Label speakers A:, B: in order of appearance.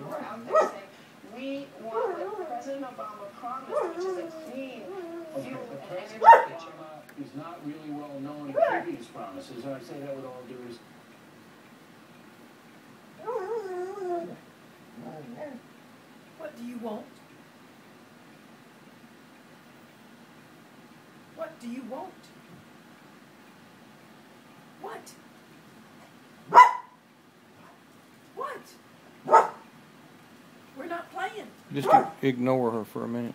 A: who are out there saying, we want what President Obama promised, which is a clean
B: Okay,
A: fuel
B: but
A: and energy future.
B: Obama is not really well known for these promises, and I say that with all due respect.
C: What do you want? What do you want? What? What? We're not playing.
D: Just ignore her for a minute.